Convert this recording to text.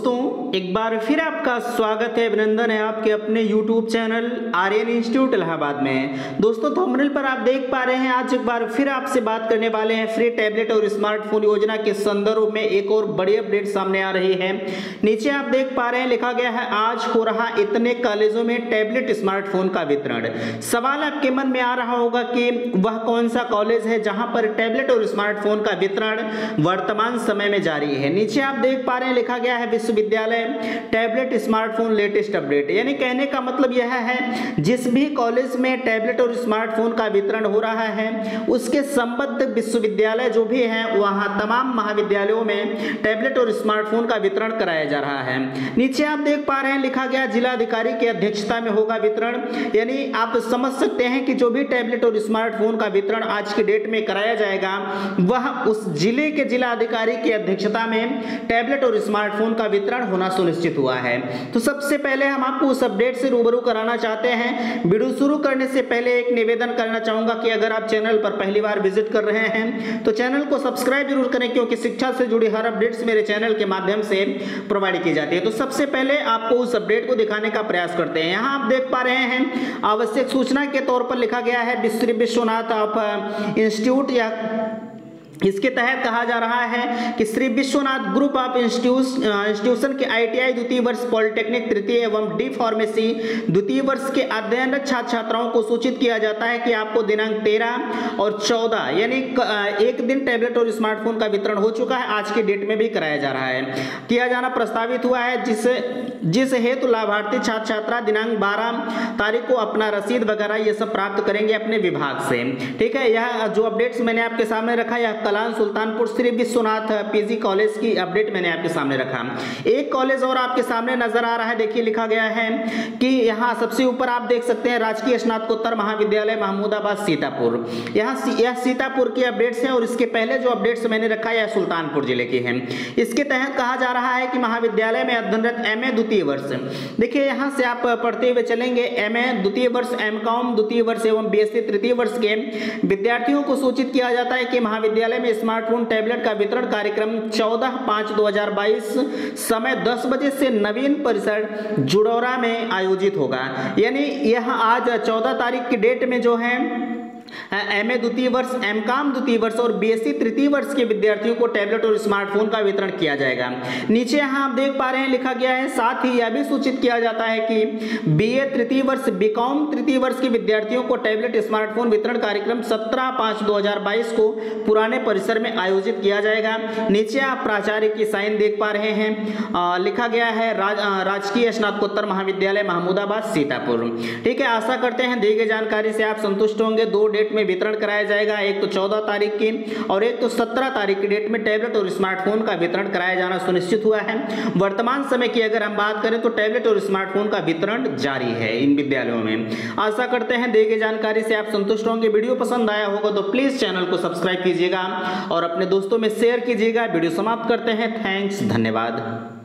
दोस्तों, एक बार फिर आपका स्वागत है अभिनंदन है आपके अपने YouTube channel Aryan institute Allahabad में। दोस्तों थंबनेल पर आप देख पा रहे हैं, आज एक बार फिर आपसे बात करने वाले हैं फ्री टैबलेट और स्मार्टफ़ोन योजना के संदर्भ में एक और बड़ी अपडेट सामने आ रही है। नीचे आप देख पा रहे हैं, लिखा गया है, आज हो रहा इतने कॉलेजों में टैबलेट स्मार्टफ़ोन का वितरण। सवाल आपके मन में आ रहा होगा कि वह कौन सा कॉलेज है जहाँ पर टैबलेट और स्मार्टफ़ोन का वितरण वर्तमान समय में जारी है। नीचे आप देख पा रहे हैं, लिखा गया है विश्वविद्यालय टैबलेट स्मार्टफ़ोन लेटेस्ट अपडेट यानी कहने का मतलब यह है, जिस भी कॉलेज में टैबलेट और स्मार्टफ़ोन का वितरण हो रहा है, उसके संबद्ध विश्वविद्यालय जो भी हैं, वहाँ तमाम महाविद्यालयों में टैबलेट और स्मार्टफ़ोन का वितरण कराया जा रहा है। नीचे आप देख पा रहे हैं, लिखा गया जिला अधिकारी की अध्यक्षता में होगा वितरण। यानी आप समझ सकते हैं कि जो भी टैबलेट और स्मार्टफ़ोन का वितरण आज की डेट में कराया जाएगा, वह उस ज़िले के जिला अधिकारी की अध्यक्षता में टैबलेट और स्मार्टफ़ोन का वितरण होना सुनिश्चित हुआ है। तो सबसे पहले हम आपको उस अपडेट से रूबरू कराना चाहते हैं। वीडियो शुरू करने से पहले एक निवेदन करना चाहूँगा कि अगर आप चैनल पर पहली बार विज़िट कर रहे हैं तो चैनल को सब्सक्राइब ज़रूर करें, क्योंकि शिक्षा से जुड़ी हर अपडेट्स मेरे चैनल के माध्यम से प्रोवाइड की जाती है। तो सबसे पहले आपको उस अपडेट को दिखाने का प्रयास करते हैं। यहाँ आप देख पा रहे हैं, आवश्यक सूचना के तौर पर लिखा गया है विश्वनाथ ऑफ़ इंस्टीट्यूट या इसके तहत कहा जा रहा है कि Shri Vishwanath group of institution के आईटीआई द्वितीय वर्ष पॉलिटेक्निक तृतीय एवं डी फार्मेसी द्वितीय वर्ष के अध्ययनरत छात्र छात्राओं को सूचित किया जाता है कि आपको दिनांक तेरह और चौदह, यानी एक दिन टैबलेट और स्मार्टफ़ोन का वितरण हो चुका है। आज की डेट में भी कराया जा रहा है। किया जाना प्रस्तावित हुआ है जिस जिस हेतु लाभार्थी छात्र छात्रा दिनांक बारह तारीख को अपना रसीद वगैरह ये सब प्राप्त करेंगे अपने विभाग से। ठीक है, यह जो अपडेट्स मैंने आपके सामने रखा, यह कलान सुल्तानपुर श्री विश्वनाथ पीजी कॉलेज की अपडेट मैंने आपके सामने रखा। एक कॉलेज और आपके सामने नज़र आ रहा है, देखिए लिखा गया है कि यहाँ सबसे ऊपर आप देख सकते हैं राजकीय स्नातकोत्तर महाविद्यालय महमूदाबाद सीतापुर। यहाँ यह सीतापुर की अपडेट्स हैं और इसके पहले जो अपडेट्स मैंने रखा, यह सुल्तानपुर ज़िले की है। इसके तहत कहा जा रहा है कि महाविद्यालय में अध्ययनरत एम द्वितीय वर्ष। देखिए, यहाँ से आप पढ़ते हुए चलेंगे एम द्वितीय वर्ष एम कॉम, द्वितीय वर्ष एवं बी तृतीय वर्ष के विद्यार्थियों को सूचित किया जाता है कि महाविद्यालय में स्मार्टफ़ोन, टैबलेट का वितरण कार्यक्रम 14 पाँच 2022 समय 10 बजे से नवीन परिसर जुडौरा में आयोजित होगा। यानी यह आज 14 तारीख की डेट में जो है एम ए द्वितीय वर्ष एम कॉम द्वितीय वर्ष और बीएससी तृतीय वर्ष के विद्यार्थियों को टैबलेट और स्मार्टफ़ोन का वितरण किया जाएगा। नीचे यहाँ आप देख पा रहे हैं लिखा गया है साथ ही यह भी सूचित किया जाता है कि बीए तृतीय वर्ष बीकॉम तृतीय वर्ष के विद्यार्थियों को टैबलेट स्मार्टफ़ोन वितरण कार्यक्रम सत्रह पाँच दो को पुराने परिसर में आयोजित किया जाएगा। नीचे आप प्राचार्य की साइन देख पा रहे हैं। आ, लिखा गया है राज, राजकीय स्नातकोत्तर महाविद्यालय महमूदाबाद सीतापुर। ठीक है आशा करते हैं दी गई जानकारी से आप संतुष्ट होंगे। दो डेट में वितरण कराया जाएगा, एक तो चौदह तारीख की और एक तो सत्रह तारीख की डेट में टैबलेट और स्मार्टफ़ोन का वितरण कराया जाना सुनिश्चित हुआ है। वर्तमान समय की अगर हम बात करें तो टैबलेट और स्मार्टफ़ोन का वितरण जारी है इन विद्यालयों में। आशा करते हैं दी गई जानकारी से आप संतुष्ट होंगे। वीडियो पसंद आया होगा तो प्लीज़ चैनल को सब्सक्राइब कीजिएगा और अपने दोस्तों में शेयर कीजिएगा। वीडियो समाप्त करते हैं। थैंक्स, धन्यवाद।